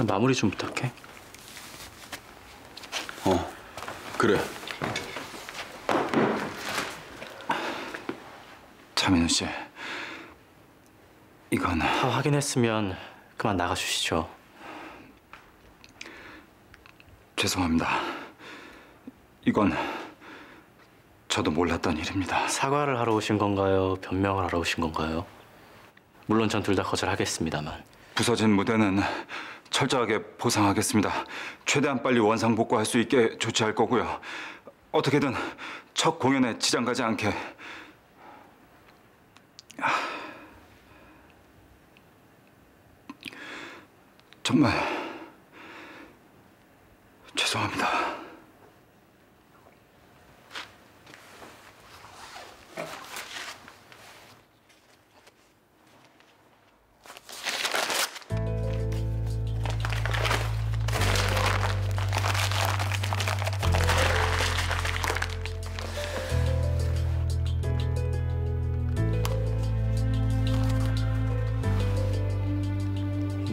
자, 마무리 좀 부탁해. 어, 그래. 차민우 씨, 이건 다 확인했으면 그만 나가주시죠. 죄송합니다. 이건 저도 몰랐던 일입니다. 사과를 하러 오신 건가요? 변명을 하러 오신 건가요? 물론 전 둘 다 거절하겠습공니다만 부서진 무대는 철저하게 보상하겠습니다. 최대한 빨리 원상 복구할 수 있게 조치할 거고요. 어떻게든 첫 공연에 지장 가지 않게. 아. 정말 죄송합니다.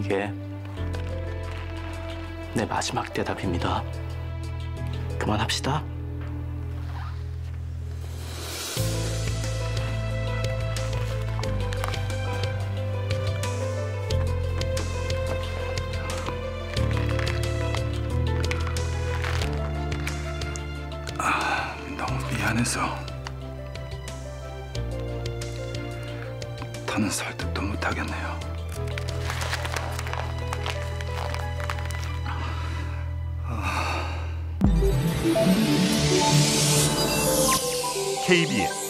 이게 내 마지막 대답입니다. 그만합시다. 너무 미안해서 더는 설득도 못하겠네요. KBS